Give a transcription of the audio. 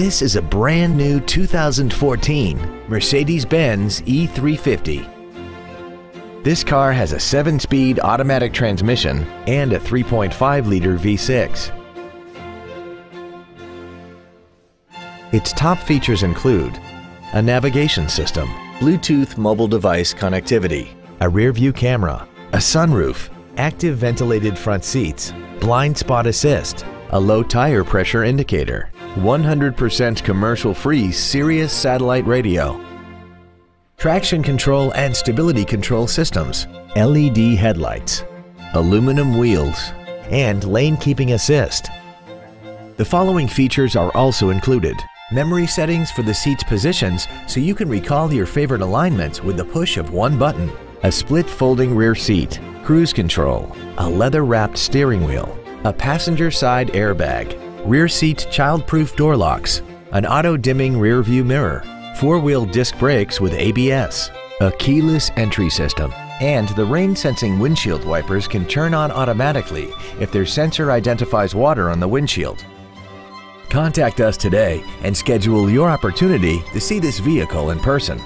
This is a brand new 2014 Mercedes-Benz E350. This car has a 7-speed automatic transmission and a 3.5-liter V6. Its top features include a navigation system, Bluetooth mobile device connectivity, a rear-view camera, a sunroof, active ventilated front seats, blind spot assist, a low tire pressure indicator, 100% commercial-free Sirius satellite radio, traction control and stability control systems, LED headlights, aluminum wheels, and lane keeping assist. The following features are also included. Memory settings for the seat's positions so you can recall your favorite alignments with the push of one button. A split folding rear seat, cruise control, a leather-wrapped steering wheel, a passenger side airbag, rear seat child-proof door locks, an auto-dimming rear view mirror, four-wheel disc brakes with ABS, a keyless entry system, and the rain-sensing windshield wipers can turn on automatically if their sensor identifies water on the windshield. Contact us today and schedule your opportunity to see this vehicle in person.